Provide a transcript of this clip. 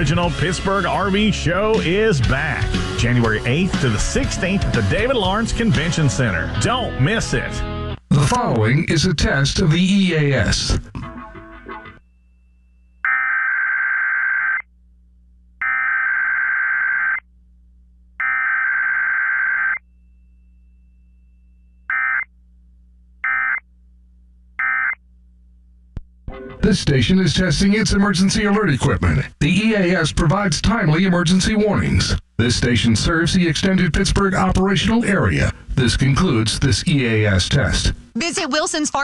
Original Pittsburgh RV Show is back. January 8th to the 16th at the David Lawrence Convention Center. Don't miss it. The following is a test of the EAS. This station is testing its emergency alert equipment. The EAS provides timely emergency warnings. This station serves the extended Pittsburgh operational area. This concludes this EAS test. Visit Wilson's Farm.